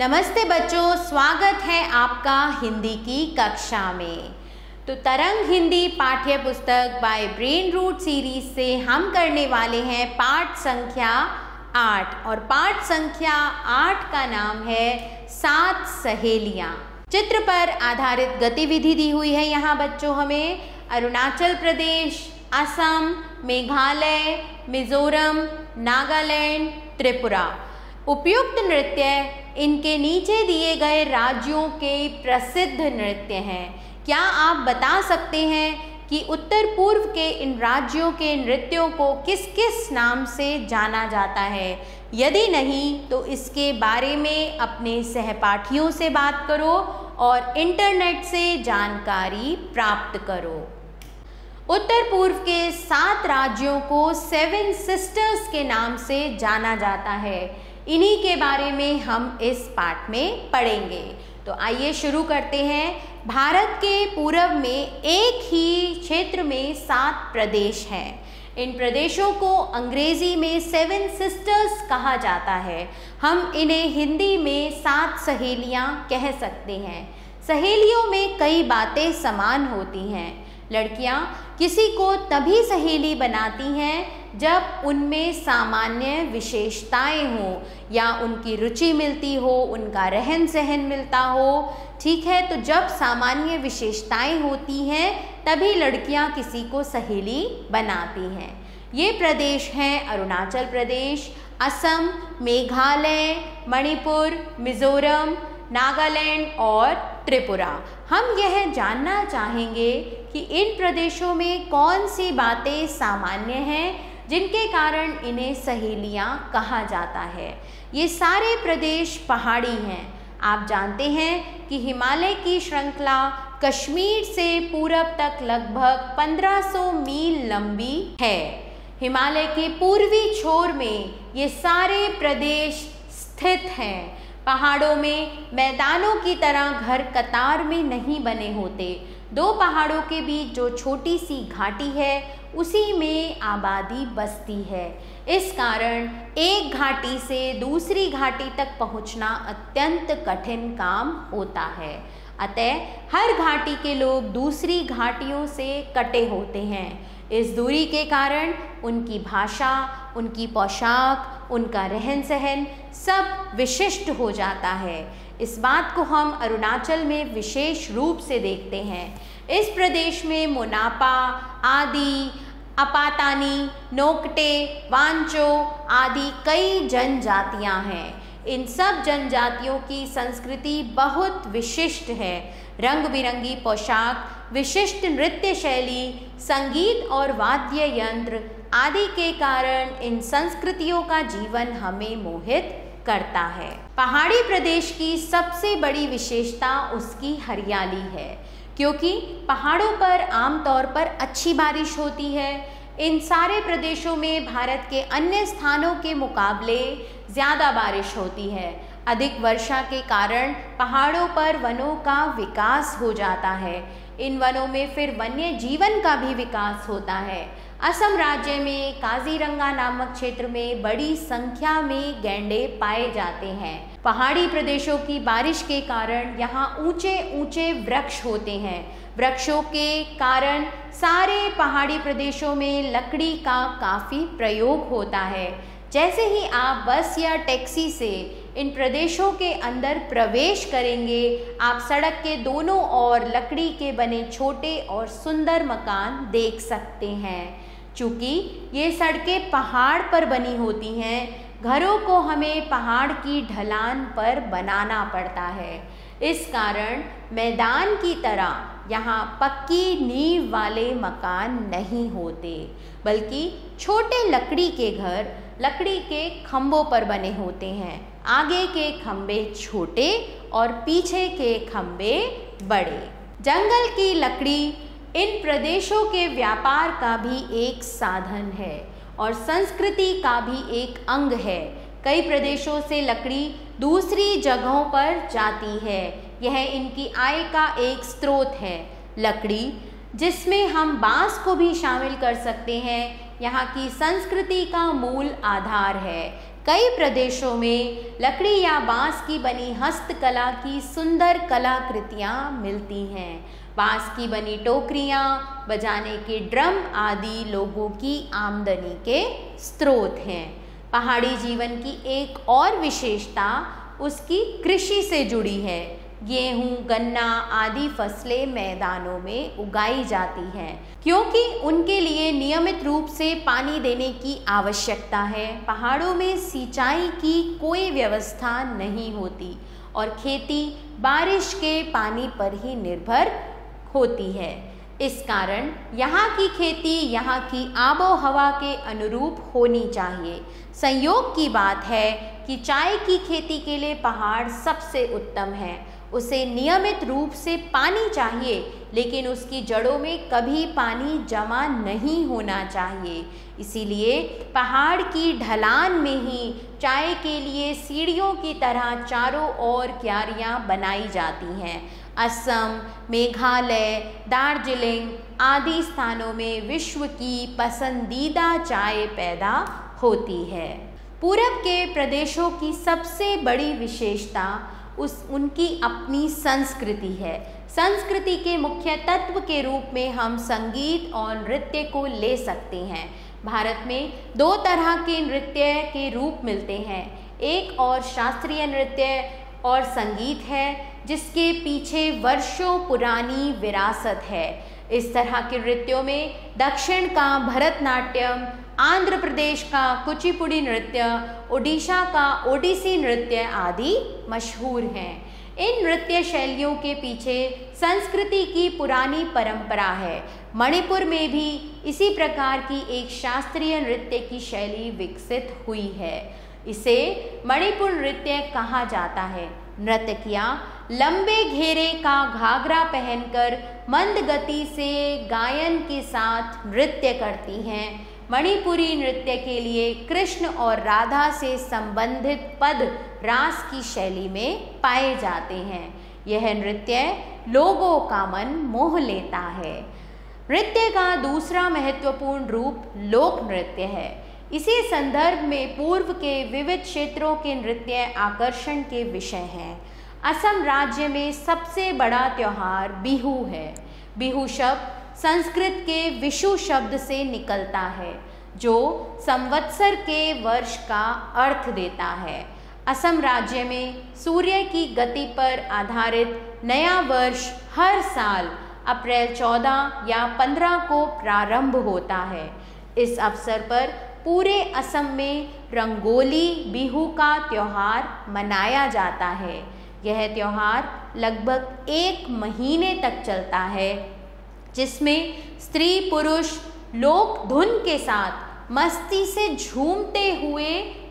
नमस्ते बच्चों, स्वागत है आपका हिंदी की कक्षा में। तो तरंग हिंदी पाठ्य पुस्तक बाय ब्रेन रूट सीरीज़ से हम करने वाले हैं पाठ संख्या आठ। और पाठ संख्या आठ का नाम है सात सहेलियाँ। चित्र पर आधारित गतिविधि दी हुई है यहाँ बच्चों हमें। अरुणाचल प्रदेश, असम, मेघालय, मिजोरम, नागालैंड, त्रिपुरा। उपयुक्त नृत्य इनके नीचे दिए गए राज्यों के प्रसिद्ध नृत्य हैं। क्या आप बता सकते हैं कि उत्तर पूर्व के इन राज्यों के नृत्यों को किस किस नाम से जाना जाता है? यदि नहीं तो इसके बारे में अपने सहपाठियों से बात करो और इंटरनेट से जानकारी प्राप्त करो। उत्तर पूर्व के सात राज्यों को सेवन सिस्टर्स के नाम से जाना जाता है। इन्हीं के बारे में हम इस पाठ में पढ़ेंगे। तो आइए शुरू करते हैं। भारत के पूर्व में एक ही क्षेत्र में सात प्रदेश हैं। इन प्रदेशों को अंग्रेज़ी में सेवन सिस्टर्स कहा जाता है। हम इन्हें हिंदी में सात सहेलियाँ कह सकते हैं। सहेलियों में कई बातें समान होती हैं। लड़कियाँ किसी को तभी सहेली बनाती हैं जब उनमें सामान्य विशेषताएँ हों या उनकी रुचि मिलती हो, उनका रहन सहन मिलता हो, ठीक है? तो जब सामान्य विशेषताएँ होती हैं, तभी लड़कियाँ किसी को सहेली बनाती हैं। ये प्रदेश हैं अरुणाचल प्रदेश, असम, मेघालय, मणिपुर, मिज़ोरम, नागालैंड और त्रिपुरा। हम यह जानना चाहेंगे कि इन प्रदेशों में कौन सी बातें सामान्य हैं जिनके कारण इन्हें सहेलियाँ कहा जाता है। ये सारे प्रदेश पहाड़ी हैं। आप जानते हैं कि हिमालय की श्रृंखला कश्मीर से पूरब तक लगभग 1500 मील लंबी है। हिमालय के पूर्वी छोर में ये सारे प्रदेश स्थित हैं। पहाड़ों में मैदानों की तरह घर कतार में नहीं बने होते। दो पहाड़ों के बीच जो छोटी सी घाटी है उसी में आबादी बसती है। इस कारण एक घाटी से दूसरी घाटी तक पहुँचना अत्यंत कठिन काम होता है। अतः हर घाटी के लोग दूसरी घाटियों से कटे होते हैं। इस दूरी के कारण उनकी भाषा, उनकी पोशाक, उनका रहन सहन सब विशिष्ट हो जाता है। इस बात को हम अरुणाचल में विशेष रूप से देखते हैं। इस प्रदेश में मुनापा, आदि, अपातानी, नोकटे, वांचो आदि कई जनजातियाँ हैं। इन सब जनजातियों की संस्कृति बहुत विशिष्ट है। रंग बिरंगी पोशाक, विशिष्ट नृत्य शैली, संगीत और वाद्य यंत्र आदि के कारण इन संस्कृतियों का जीवन हमें मोहित करता है। पहाड़ी प्रदेश की सबसे बड़ी विशेषता उसकी हरियाली है। क्योंकि पहाड़ों पर आमतौर पर अच्छी बारिश होती है। इन सारे प्रदेशों में भारत के अन्य स्थानों के मुकाबले ज़्यादा बारिश होती है। अधिक वर्षा के कारण पहाड़ों पर वनों का विकास हो जाता है। इन वनों में फिर वन्य जीवन का भी विकास होता है। असम राज्य में काजीरंगा नामक क्षेत्र में बड़ी संख्या में गैंडे पाए जाते हैं। पहाड़ी प्रदेशों की बारिश के कारण यहाँ ऊँचे ऊँचे वृक्ष होते हैं। वृक्षों के कारण सारे पहाड़ी प्रदेशों में लकड़ी का काफ़ी प्रयोग होता है। जैसे ही आप बस या टैक्सी से इन प्रदेशों के अंदर प्रवेश करेंगे, आप सड़क के दोनों ओर लकड़ी के बने छोटे और सुंदर मकान देख सकते हैं। चूँकि ये सड़कें पहाड़ पर बनी होती हैं घरों को हमें पहाड़ की ढलान पर बनाना पड़ता है। इस कारण मैदान की तरह यहाँ पक्की नींव वाले मकान नहीं होते, बल्कि छोटे लकड़ी के घर, लकड़ी के खम्भों पर बने होते हैं। आगे के खंभे छोटे और पीछे के खंभे बड़े। जंगल की लकड़ी इन प्रदेशों के व्यापार का भी एक साधन है। और संस्कृति का भी एक अंग है। कई प्रदेशों से लकड़ी दूसरी जगहों पर जाती है। यह इनकी आय का एक स्रोत है। लकड़ी, जिसमें हम बाँस को भी शामिल कर सकते हैं, यहाँ की संस्कृति का मूल आधार है। कई प्रदेशों में लकड़ी या बाँस की बनी हस्तकला की सुंदर कलाकृतियाँ मिलती हैं। बाँस की बनी टोकरियाँ, बजाने के ड्रम आदि लोगों की आमदनी के स्रोत हैं। पहाड़ी जीवन की एक और विशेषता उसकी कृषि से जुड़ी है। गेहूँ, गन्ना आदि फ़सलें मैदानों में उगाई जाती हैं, क्योंकि उनके लिए नियमित रूप से पानी देने की आवश्यकता है। पहाड़ों में सिंचाई की कोई व्यवस्था नहीं होती और खेती बारिश के पानी पर ही निर्भर होती है। इस कारण यहाँ की खेती यहाँ की आबो हवा के अनुरूप होनी चाहिए। संयोग की बात है कि चाय की खेती के लिए पहाड़ सबसे उत्तम है। उसे नियमित रूप से पानी चाहिए, लेकिन उसकी जड़ों में कभी पानी जमा नहीं होना चाहिए। इसीलिए पहाड़ की ढलान में ही चाय के लिए सीढ़ियों की तरह चारों ओर क्यारियाँ बनाई जाती हैं। असम, मेघालय, दार्जिलिंग आदि स्थानों में विश्व की पसंदीदा चाय पैदा होती है। पूरब के प्रदेशों की सबसे बड़ी विशेषता उस, उनकी अपनी संस्कृति है। संस्कृति के मुख्य तत्व के रूप में हम संगीत और नृत्य को ले सकते हैं। भारत में दो तरह के नृत्य के रूप मिलते हैं। एक और शास्त्रीय नृत्य और संगीत है जिसके पीछे वर्षों पुरानी विरासत है। इस तरह के नृत्यों में दक्षिण का भरतनाट्यम, आंध्र प्रदेश का कुचिपुड़ी नृत्य, ओडिशा का ओडिसी नृत्य आदि मशहूर हैं। इन नृत्य शैलियों के पीछे संस्कृति की पुरानी परंपरा है। मणिपुर में भी इसी प्रकार की एक शास्त्रीय नृत्य की शैली विकसित हुई है। इसे मणिपुर नृत्य कहा जाता है। नर्तकियाँ लंबे घेरे का घाघरा पहनकर मंद गति से गायन के साथ नृत्य करती हैं। मणिपुरी नृत्य के लिए कृष्ण और राधा से संबंधित पद रास की शैली में पाए जाते हैं। यह नृत्य लोगों का मन मोह लेता है। नृत्य का दूसरा महत्वपूर्ण रूप लोक नृत्य है। इसी संदर्भ में पूर्व के विविध क्षेत्रों के नृत्य आकर्षण के विषय हैं। असम राज्य में सबसे बड़ा त्यौहार बिहू है। बिहू शब्द संस्कृत के विशु शब्द से निकलता है, जो संवत्सर के वर्ष का अर्थ देता है। असम राज्य में सूर्य की गति पर आधारित नया वर्ष हर साल अप्रैल 14 या 15 को प्रारंभ होता है। इस अवसर पर पूरे असम में रंगोली, बिहू का त्यौहार मनाया जाता है। यह त्यौहार लगभग एक महीने तक चलता है, जिसमें स्त्री पुरुष लोक धुन के साथ मस्ती से झूमते हुए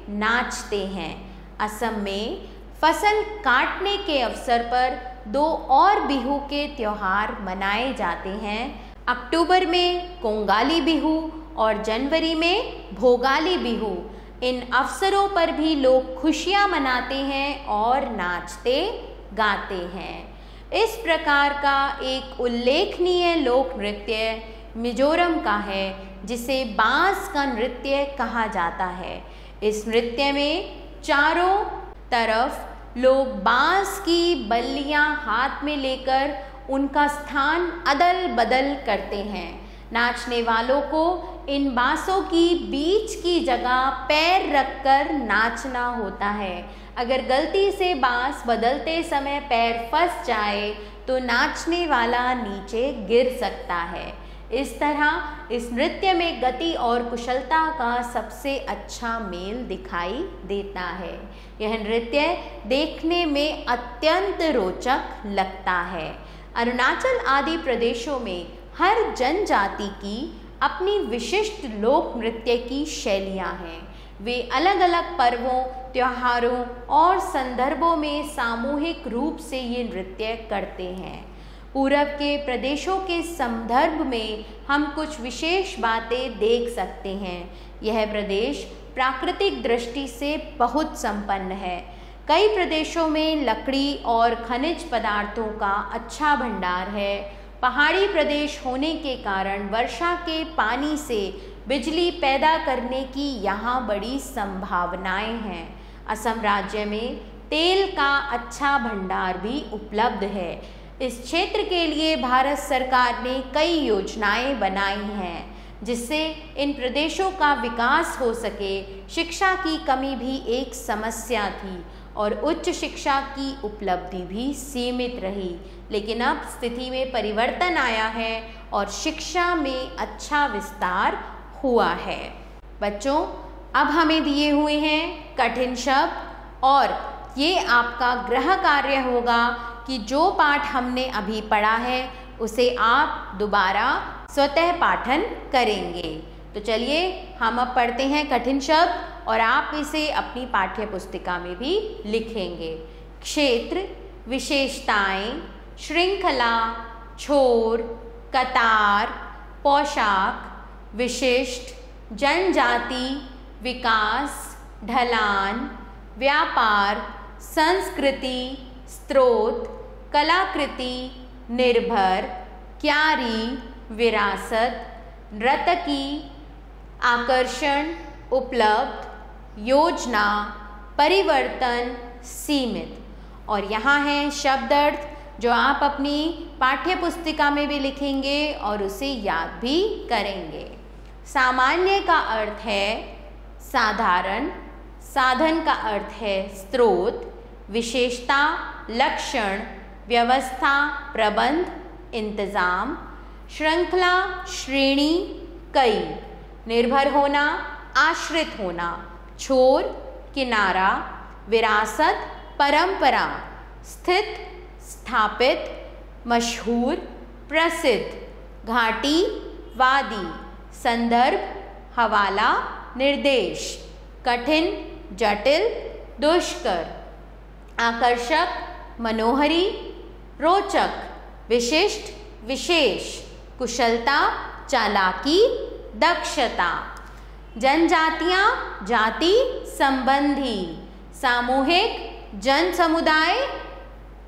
नाचते हैं। असम में फ़सल काटने के अवसर पर दो और बिहू के त्यौहार मनाए जाते हैं। अक्टूबर में कोंगाली बिहू और जनवरी में भोगाली बिहू इन अवसरों पर भी लोग खुशियाँ मनाते हैं और नाचते, गाते हैं। इस प्रकार का एक उल्लेखनीय लोक नृत्य मिजोरम का है, जिसे बाँस का नृत्य कहा जाता है। इस नृत्य में चारों तरफ़ लोग बाँस की बल्लियाँ हाथ में लेकर उनका स्थान अदल बदल करते हैं। नाचने वालों को इन बांसों की बीच की जगह पैर रखकर नाचना होता है। अगर गलती से बाँस बदलते समय पैर फंस जाए तो नाचने वाला नीचे गिर सकता है। इस तरह इस नृत्य में गति और कुशलता का सबसे अच्छा मेल दिखाई देता है। यह नृत्य देखने में अत्यंत रोचक लगता है। अरुणाचल आदि प्रदेशों में हर जनजाति की अपनी विशिष्ट लोक नृत्य की शैलियाँ हैं। वे अलग अलग पर्वों, त्योहारों और संदर्भों में सामूहिक रूप से ये नृत्य करते हैं। पूरब के प्रदेशों के संदर्भ में हम कुछ विशेष बातें देख सकते हैं। यह प्रदेश प्राकृतिक दृष्टि से बहुत संपन्न है। कई प्रदेशों में लकड़ी और खनिज पदार्थों का अच्छा भंडार है। पहाड़ी प्रदेश होने के कारण वर्षा के पानी से बिजली पैदा करने की यहाँ बड़ी संभावनाएँ हैं। असम राज्य में तेल का अच्छा भंडार भी उपलब्ध है। इस क्षेत्र के लिए भारत सरकार ने कई योजनाएँ बनाई हैं, जिससे इन प्रदेशों का विकास हो सके। शिक्षा की कमी भी एक समस्या थी। और उच्च शिक्षा की उपलब्धि भी सीमित रही। लेकिन अब स्थिति में परिवर्तन आया है और शिक्षा में अच्छा विस्तार हुआ है। बच्चों, अब हमें दिए हुए हैं कठिन शब्द और ये आपका ग्रह कार्य होगा कि जो पाठ हमने अभी पढ़ा है, उसे आप दोबारा स्वतः पाठन करेंगे। तो चलिए, हम अब पढ़ते हैं कठिन शब्द और आप इसे अपनी पाठ्य पुस्तिका में भी लिखेंगे। क्षेत्र, विशेषताएँ, श्रृंखला, छोर, कतार, पोशाक, विशिष्ट, जनजाति, विकास, ढलान, व्यापार, संस्कृति स्त्रोत कलाकृति, निर्भर, क्यारी, विरासत नृतकी आकर्षण, उपलब्ध, योजना, परिवर्तन, सीमित। और यहाँ है शब्द अर्थ जो आप अपनी पाठ्य पुस्तिका में भी लिखेंगे और उसे याद भी करेंगे। सामान्य का अर्थ है साधारण, साधन का अर्थ है स्रोत, विशेषता, लक्षण, व्यवस्था, प्रबंध, इंतज़ाम, श्रृंखला, श्रेणी, कई। निर्भर होना, आश्रित होना, छोर, किनारा, विरासत, परंपरा, स्थित, स्थापित, मशहूर, प्रसिद्ध, घाटी, वादी, संदर्भ, हवाला, निर्देश, कठिन, जटिल, दुष्कर, आकर्षक, मनोहरी, रोचक, विशिष्ट, विशेष, कुशलता, चालाकी दक्षता। जनजातियाँ, जाति संबंधी। सामूहिक जन समुदाय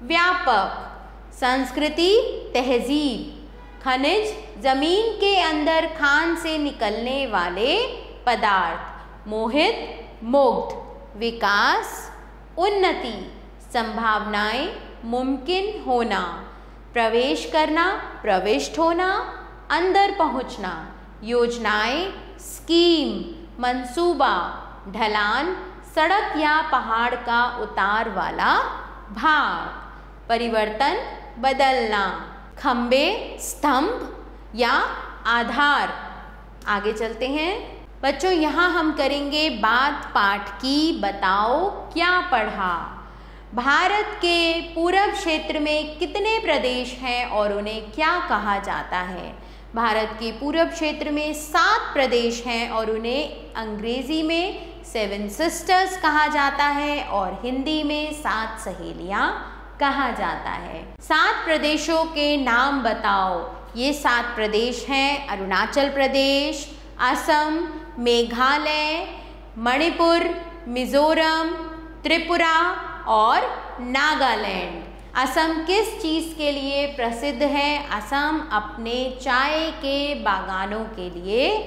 व्यापक। संस्कृति, तहजीब। खनिज, ज़मीन के अंदर खान से निकलने वाले पदार्थ। मोहित, मुग्ध। विकास, उन्नति। संभावनाएँ, मुमकिन होना। प्रवेश करना, प्रविष्ट होना, अंदर पहुँचना। योजनाएँ, स्कीम, मंसूबा, ढलान, सड़क या पहाड़ का उतार वाला भाग, परिवर्तन, बदलना खम्बे स्तंभ या आधार। आगे चलते हैं। बच्चों, यहाँ हम करेंगे बात पाठ की बताओ क्या पढ़ा। भारत के पूरब क्षेत्र में कितने प्रदेश हैं और उन्हें क्या कहा जाता है? भारत के पूरब क्षेत्र में सात प्रदेश हैं और उन्हें अंग्रेज़ी में सेवन सिस्टर्स कहा जाता है और हिंदी में सात सहेलियाँ कहा जाता है। सात प्रदेशों के नाम बताओ। ये सात प्रदेश हैं, अरुणाचल प्रदेश, असम, मेघालय, मणिपुर, मिज़ोरम, त्रिपुरा और नागालैंड। असम किस चीज़ के लिए प्रसिद्ध है? असम अपने चाय के बागानों के लिए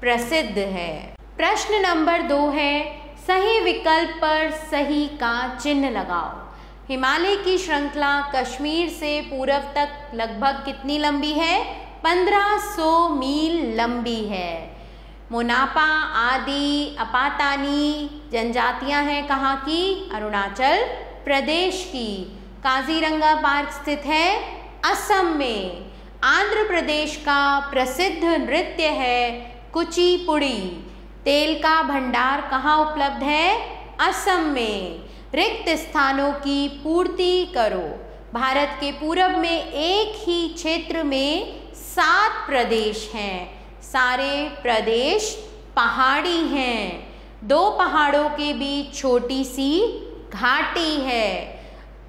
प्रसिद्ध है। प्रश्न नंबर दो है, सही विकल्प पर सही का चिन्ह लगाओ। हिमालय की श्रृंखला कश्मीर से पूर्व तक लगभग कितनी लंबी है? 1500 मील लंबी है। मोनापा, आदि, अपातानी जनजातियाँ हैं कहाँ की? अरुणाचल प्रदेश की। काजीरंगा पार्क स्थित है। असम में आंध्र प्रदेश का प्रसिद्ध नृत्य है कुचिपुड़ी। तेल का भंडार कहाँ उपलब्ध है? असम में। रिक्त स्थानों की पूर्ति करो। भारत के पूरब में एक ही क्षेत्र में सात प्रदेश हैं। सारे प्रदेश पहाड़ी हैं। दो पहाड़ों के बीच छोटी सी घाटी है।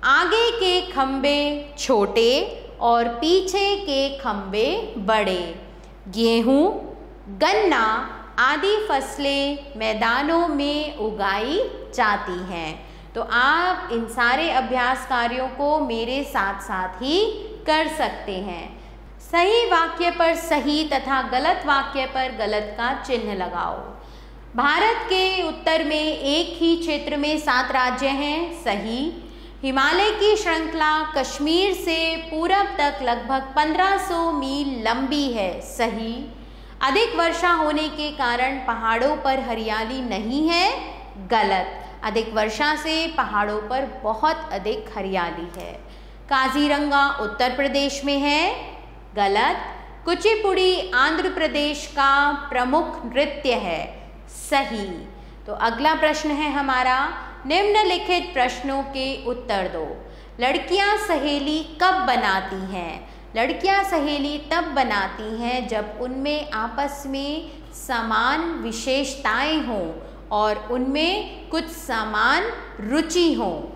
आगे के खम्बे छोटे और पीछे के खम्बे बड़े। गेहूँ, गन्ना आदि फ़सलें मैदानों में उगाई जाती हैं। तो आप इन सारे अभ्यास कार्यों को मेरे साथ साथ ही कर सकते हैं। सही वाक्य पर सही तथा गलत वाक्य पर गलत का चिन्ह लगाओ। भारत के उत्तर में एक ही क्षेत्र में सात राज्य हैं, सही हिमालय की श्रृंखला कश्मीर से पूरब तक लगभग 1500 मील लंबी है, सही? अधिक वर्षा होने के कारण पहाड़ों पर हरियाली नहीं है, गलत। अधिक वर्षा से पहाड़ों पर बहुत अधिक हरियाली है। काजीरंगा उत्तर प्रदेश में है, गलत। कुचिपुड़ी आंध्र प्रदेश का प्रमुख नृत्य है, सही। तो अगला प्रश्न है हमारा निम्नलिखित प्रश्नों के उत्तर दो। लड़कियाँ सहेली कब बनाती हैं? लड़कियाँ सहेली तब बनाती हैं जब उनमें आपस में समान विशेषताएँ हों और उनमें कुछ समान रुचि हो।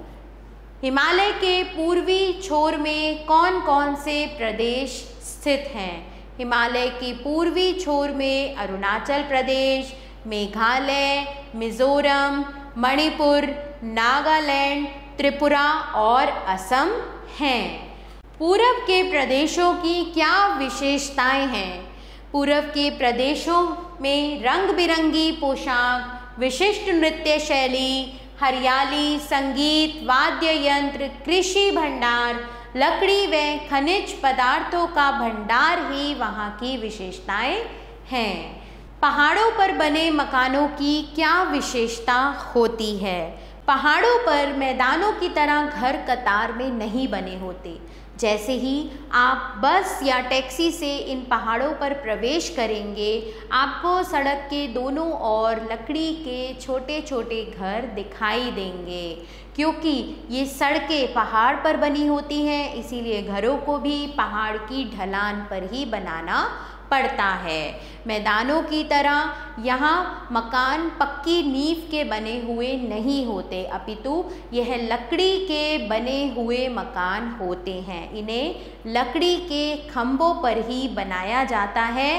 हिमालय के पूर्वी छोर में कौन कौन से प्रदेश स्थित हैं? हिमालय की पूर्वी छोर में अरुणाचल प्रदेश, मेघालय, मिज़ोरम मणिपुर, नागालैंड, त्रिपुरा और असम हैं। पूरब के प्रदेशों की क्या विशेषताएँ हैं? पूरब के प्रदेशों में रंग बिरंगी पोशाक, विशिष्ट नृत्य शैली, हरियाली, संगीत, वाद्य यंत्र, कृषि भंडार, लकड़ी व खनिज पदार्थों का भंडार ही वहाँ की विशेषताएँ हैं। पहाड़ों पर बने मकानों की क्या विशेषता होती है? पहाड़ों पर मैदानों की तरह घर कतार में नहीं बने होते। जैसे ही आप बस या टैक्सी से इन पहाड़ों पर प्रवेश करेंगे, आपको सड़क के दोनों ओर लकड़ी के छोटे छोटे घर दिखाई देंगे। क्योंकि ये सड़कें पहाड़ पर बनी होती हैं, इसीलिए घरों को भी पहाड़ की ढलान पर ही बनाना पड़ता है। मैदानों की तरह यहाँ मकान पक्की नींव के बने हुए नहीं होते। अपितु यह लकड़ी के बने हुए मकान होते हैं। इन्हें लकड़ी के खम्भों पर ही बनाया जाता है।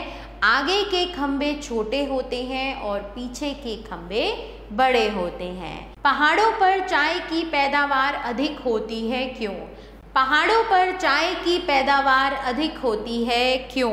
आगे के खंभे छोटे होते हैं और पीछे के खंभे बड़े होते हैं। पहाड़ों पर चाय की पैदावार अधिक होती है क्यों? पहाड़ों पर चाय की पैदावार अधिक होती है क्यों?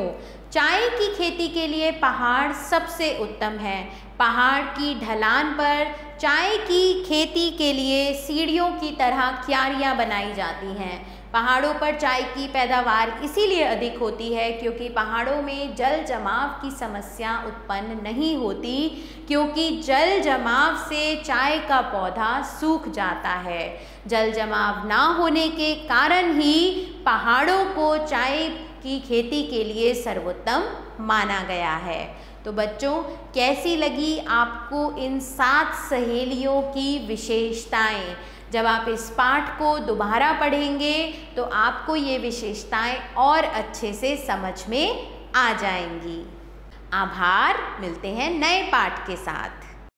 चाय की खेती के लिए पहाड़ सबसे उत्तम है। पहाड़ की ढलान पर चाय की खेती के लिए सीढ़ियों की तरह क्यारियाँ बनाई जाती हैं। पहाड़ों पर चाय की पैदावार इसीलिए अधिक होती है क्योंकि पहाड़ों में जल जमाव की समस्या उत्पन्न नहीं होती, क्योंकि जल जमाव से चाय का पौधा सूख जाता है। जल जमाव ना होने के कारण ही पहाड़ों को चाय की खेती के लिए सर्वोत्तम माना गया है। तो बच्चों, कैसी लगी आपको इन सात सहेलियों की विशेषताएँ? जब आप इस पाठ को दोबारा पढ़ेंगे तो आपको ये विशेषताएँ और अच्छे से समझ में आ जाएँगी। आभार, मिलते हैं नए पाठ के साथ।